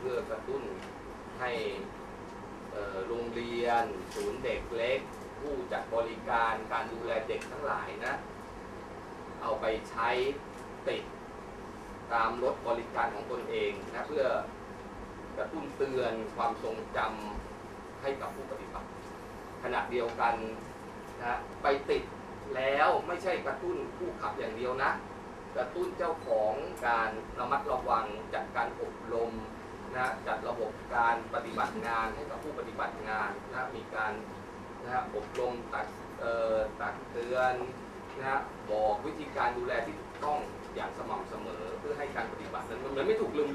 เพื่อกระตุ้นให้โรงเรียน ศูนย์เด็กเล็ก ผู้จัดบริการการดูแลเด็กทั้งหลายนะ เอาไปใช้ติดตามรถบริการของตนเองนะเพื่อกระตุ้นเตือนความทรงจำให้กับผู้ปฏิบัติ ขณะเดียวกันนะไปติดแล้วไม่ใช่กระตุ้นผู้ขับอย่างเดียวนะ กระตุ้นเจ้าของการระมัดระวังจัดการอบรม นะจัดระบบการปฏิบัติงานให้กับผู้ปฏิบัติงานนะมีการนะอบรมตักเออตักเตือนนะบอกวิธีการดูแลที่ถูกต้องอย่างสม่ำเสมอเพื่อให้การปฏิบัตินั้นมันไม่ถูกลืม